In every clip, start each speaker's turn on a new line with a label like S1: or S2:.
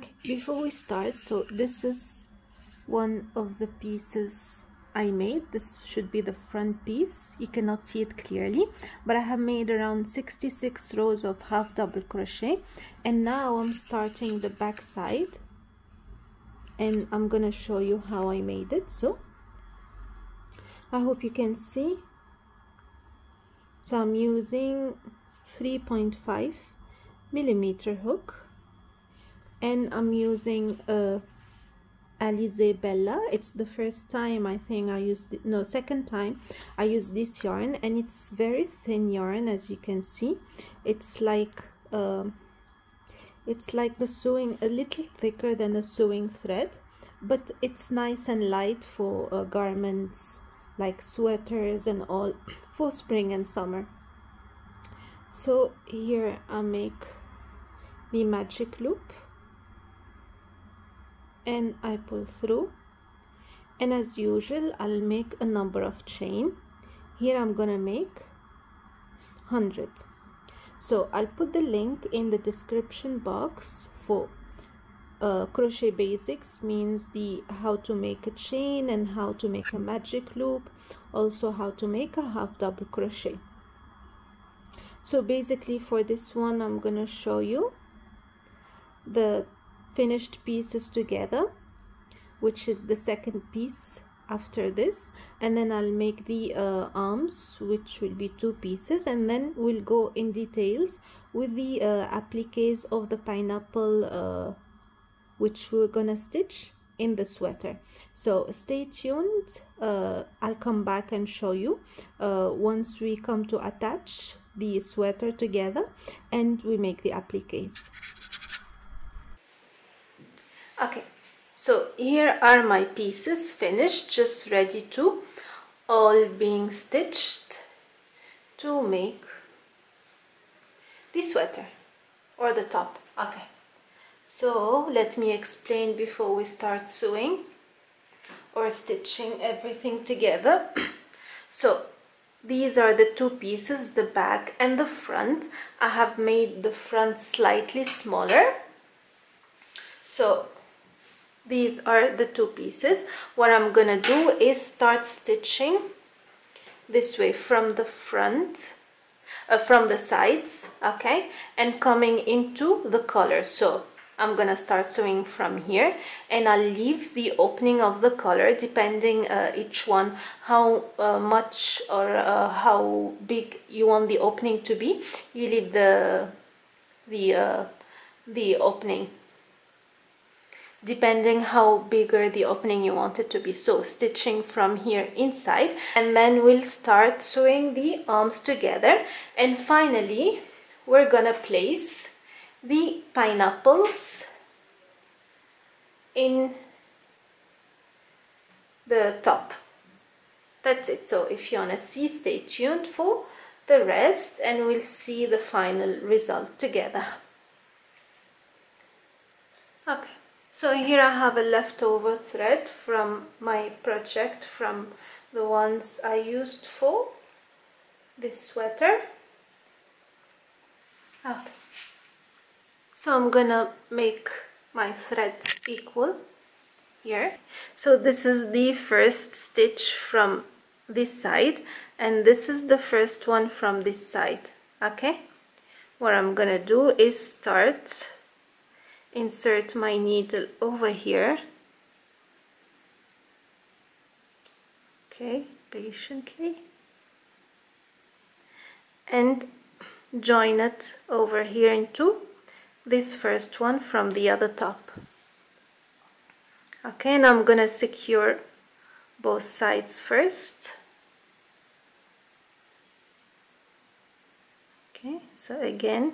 S1: okay before we start so this is one of the pieces I made. This should be the front piece. You cannot see it clearly but I have made around 66 rows of half double crochet. And now I'm starting the back side and I'm gonna show you how I made it. So I hope you can see. So I'm using 3.5 millimeter hook and I'm using a Alize Bella it's the first time I think I used it no second time I used this yarn and it's very thin yarn as you can see. It's like uh, it's like the sewing a little thicker than a sewing thread but it's nice and light for uh, garments like sweaters and all for spring and summer. So here I make the magic loop and I pull through and as usual I'll make a number of chain. Here I'm gonna make 100 so I'll put the link in the description box for uh, crochet basics means the how to make a chain and how to make a magic loop also how to make a half double crochet. So basically for this one I'm gonna show you the finished pieces together which is the second piece after this. And then I'll make the uh, arms which will be two pieces. And then we'll go in details with the uh, appliques of the pineapple uh, which we're gonna stitch in the sweater. So stay tuned uh, I'll come back and show you uh, once we come to attach the sweater together and we make the appliques okay so here are my pieces finished just ready to all being stitched to make the sweater or the top. Okay so let me explain before we start sewing or stitching everything together. So these are the two pieces the back and the front. I have made the front slightly smaller. So these are the two pieces. What I'm gonna do is start stitching this way from the front uh, from the sides okay and coming into the collar. So I'm gonna start sewing from here and I'll leave the opening of the collar depending uh, each one how uh, much or uh, how big you want the opening to be. You leave the the uh, the opening depending how bigger the opening you want it to be. So stitching from here inside and then we'll start sewing the arms together. And finally we're gonna place the pineapples in the top. That's it. So if you want to see stay tuned for the rest and we'll see the final result together. Okay so here I have a leftover thread from my project from the ones I used for this sweater. Okay. So I'm gonna make my thread equal here. So this is the first stitch from this side and this is the first one from this side. Okay. What I'm gonna do is start insert my needle over here. Okay patiently. And join it over here into this first one from the other top. Okay and I'm gonna secure both sides first. Okay so again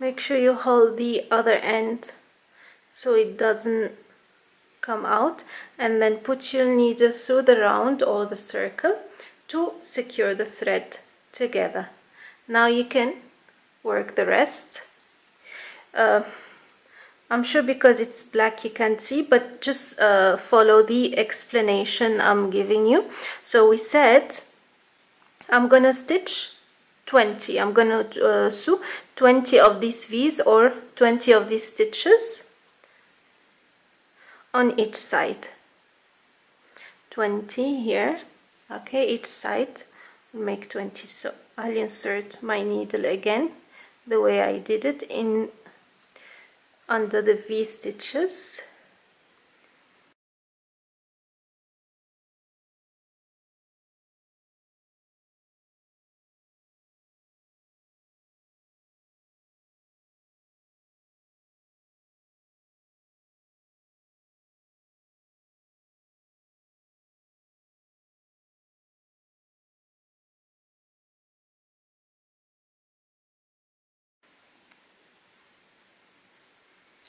S1: make sure you hold the other end so it doesn't come out and then put your needle through the round or the circle to secure the thread together. Now you can work the rest. Uh, I'm sure because it's black you can't see but just uh, follow the explanation I'm giving you. So we said I'm gonna stitch 20 I'm gonna uh, sew 20 of these V's or 20 of these stitches on each side. 20 here. Okay each side. Make 20 so I'll insert my needle again the way I did it in under the V stitches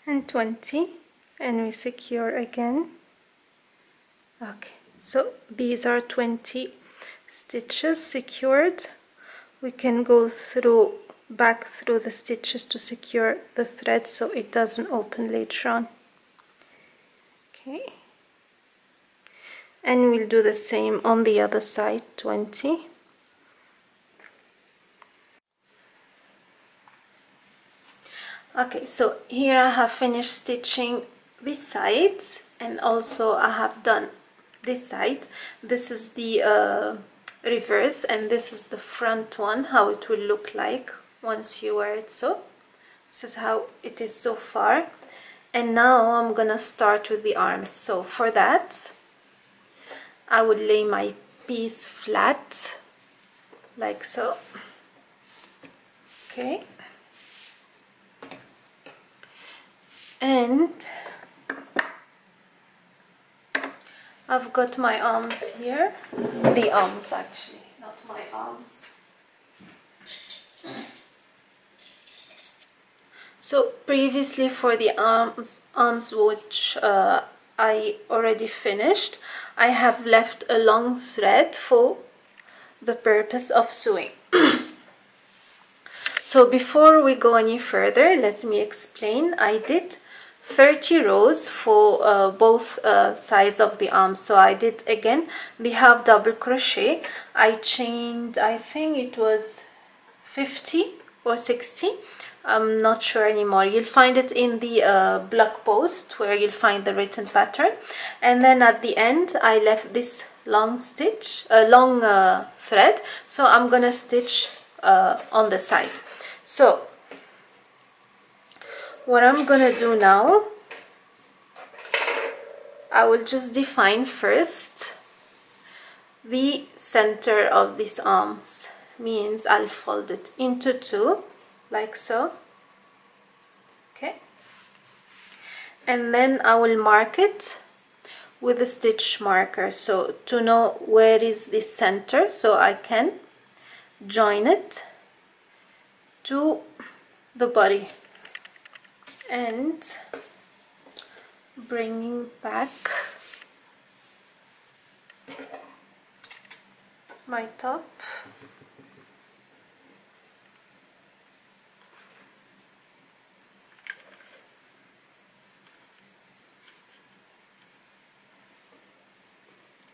S1: and 20 and we secure again. Okay so these are 20 stitches secured. We can go through back through the stitches to secure the thread so it doesn't open later on. Okay. And we'll do the same on the other side 20 okay so here I have finished stitching this side and also I have done this side. This is the uh, reverse and this is the front one how it will look like once you wear it. So this is how it is so far. And now I'm gonna start with the arms. So for that I would lay my piece flat like so. Okay and I've got my arms here. The arms actually not my arms. So previously for the arms arms which uh, I already finished I have left a long thread for the purpose of sewing. So before we go any further let me explain. I did 30 rows for uh, both uh, sides of the arm. So I did again the half double crochet. I chained I think it was 50 or 60 I'm not sure anymore. You'll find it in the uh, blog post where you'll find the written pattern. And then at the end I left this long stitch a long uh, thread. So I'm gonna stitch uh, on the side. So what I'm gonna do now I will just define first the center of these arms. Means I'll fold it into two like so. Okay. And then I will mark it with a stitch marker. So to know where is the center so I can join it to the body and bringing back my top.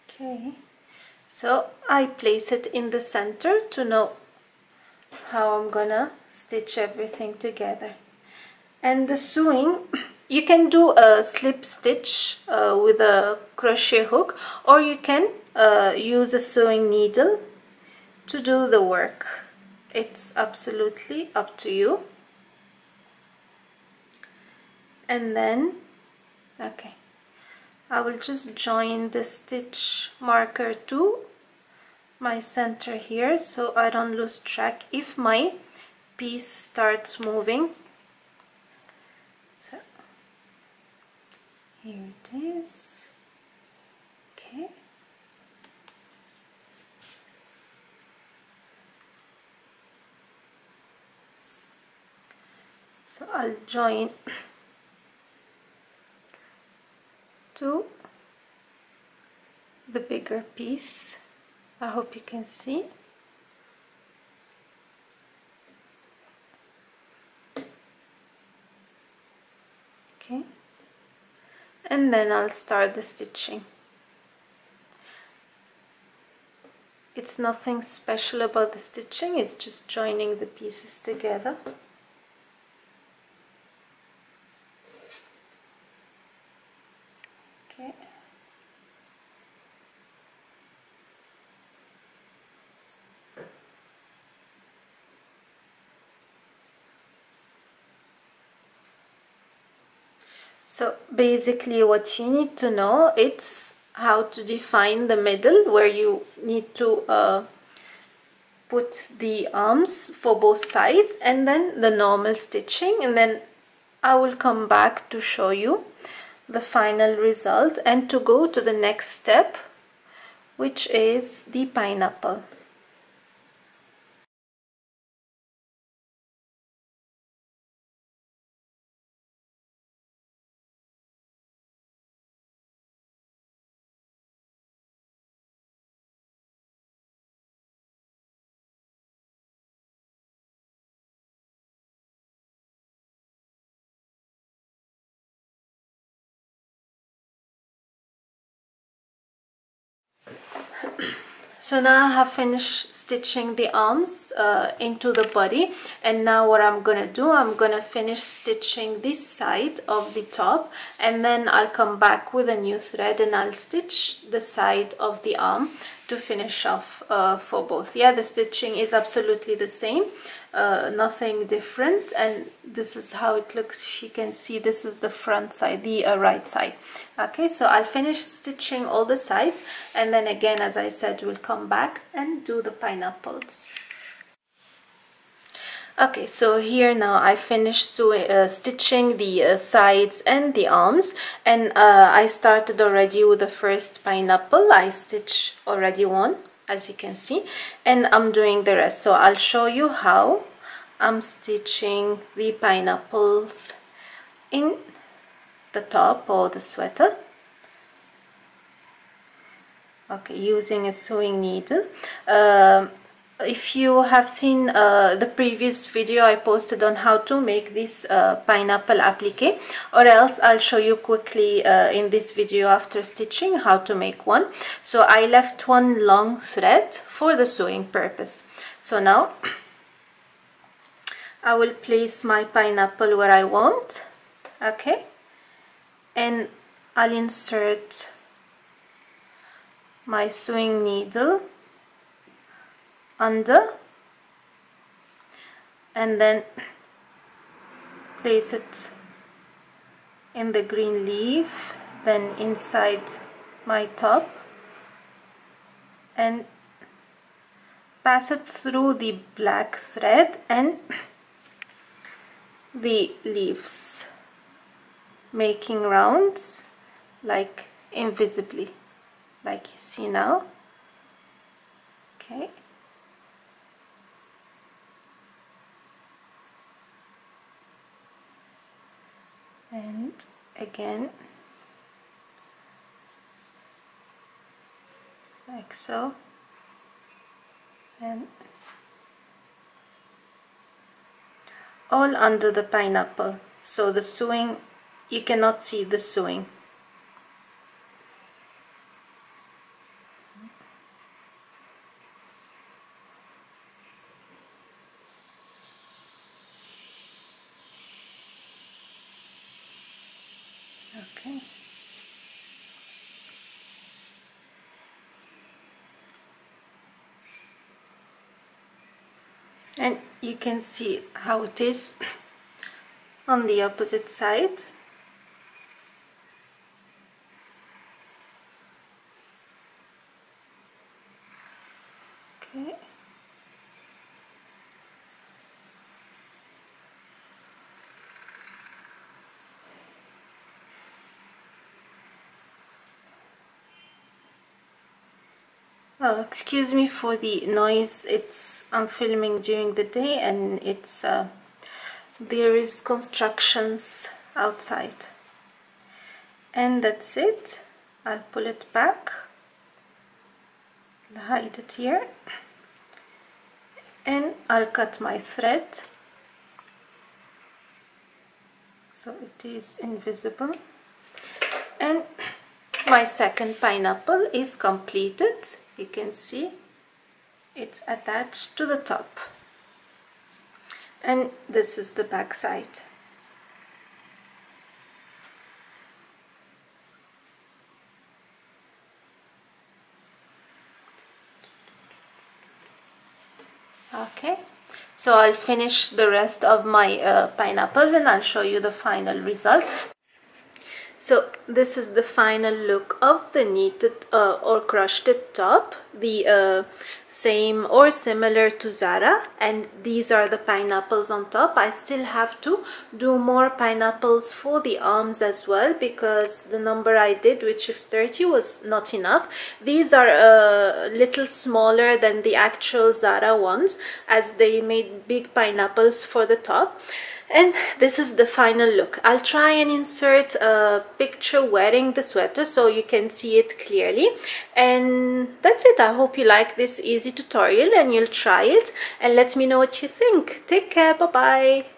S1: Okay so I place it in the center to know how I'm gonna stitch everything together and the sewing you can do a slip stitch uh, with a crochet hook or you can uh, use a sewing needle to do the work. It's absolutely up to you. And then okay I will just join the stitch marker to my center here so I don't lose track. If my piece starts moving so here it is. Okay. So I'll join to the bigger piece. I hope you can see and then I'll start the stitching. It's nothing special about the stitching it's just joining the pieces together okay so basically what you need to know it's how to define the middle where you need to uh, put the arms for both sides and then the normal stitching and then I will come back to show you the final result and to go to the next step which is the pineapple so now I have finished stitching the arms uh, into the body and now what I'm gonna do I'm gonna finish stitching this side of the top and then I'll come back with a new thread and I'll stitch the side of the arm to finish off uh, for both. Yeah the stitching is absolutely the same uh, nothing different and this is how it looks. You can see this is the front side the uh, right side. Okay so I'll finish stitching all the sides and then again as I said we'll come back and do the pineapples okay so here now I finished sewing, uh, stitching the uh, sides and the arms. And uh, I started already with the first pineapple. I stitched already one as you can see. And I'm doing the rest. So I'll show you how I'm stitching the pineapples in the top or the sweater. Okay using a sewing needle. Um, if you have seen uh, the previous video I posted on how to make this uh, pineapple applique or else I'll show you quickly uh, in this video after stitching how to make one. So I left one long thread for the sewing purpose. So now I will place my pineapple where I want okay? And I'll insert my sewing needle under and then place it in the green leaf then inside my top and pass it through the black thread and the leaves making rounds like invisibly like you see now. Okay and again. Like so. And all under the pineapple. So the sewing you cannot see the sewing okay and you can see how it is on the opposite side okay Oh, excuse me for the noise. It's I'm filming during the day and it's uh, there is constructions outside. And that's it. I'll pull it back. hide it here. And I'll cut my thread. So it is invisible. And my second pineapple is completed you can see it's attached to the top. And this is the back side. Okay. So I'll finish the rest of my uh, pineapples and I'll show you the final result so this is the final look of the knitted uh, or crocheted top. The uh, same or similar to Zara. And these are the pineapples on top. I still have to do more pineapples for the arms as well because the number I did which is 30 was not enough. These are a little smaller than the actual Zara ones as they made big pineapples for the top. And this is the final look. I'll try and insert a picture wearing the sweater so you can see it clearly. And that's it. I hope you like this easy tutorial and you'll try it. And let me know what you think. Take care. Bye bye